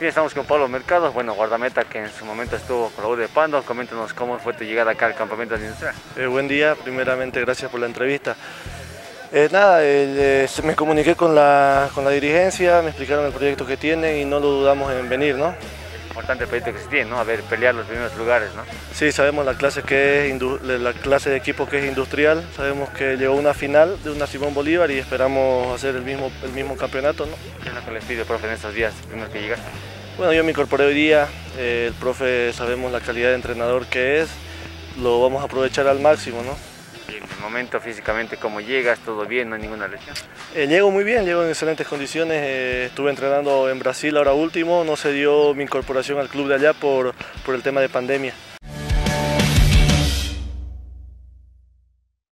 Bien, estamos con Pablo Mercado, bueno, guardameta que en su momento estuvo con la U de Pando. Coméntanos cómo fue tu llegada acá al campamento de industrial. Eh, buen día, primeramente gracias por la entrevista. Eh, nada, eh, me comuniqué con la, con la dirigencia, me explicaron el proyecto que tienen y no lo dudamos en venir, ¿no? Importante proyecto que se tiene, ¿no? A ver, pelear los primeros lugares, ¿no? Sí, sabemos la clase, que es la clase de equipo que es industrial, sabemos que llegó una final de una Simón Bolívar y esperamos hacer el mismo, el mismo campeonato, ¿no? ¿Qué es lo que les pide, profe, en estos días, primero que llegaste? Bueno, yo me incorporé hoy día, eh, el profe sabemos la calidad de entrenador que es, lo vamos a aprovechar al máximo, ¿no? Momento físicamente, ¿cómo llegas? ¿Todo bien? ¿No hay ninguna lesión? Eh, llego muy bien, llego en excelentes condiciones. Eh, estuve entrenando en Brasil ahora último, no se dio mi incorporación al club de allá por, por el tema de pandemia.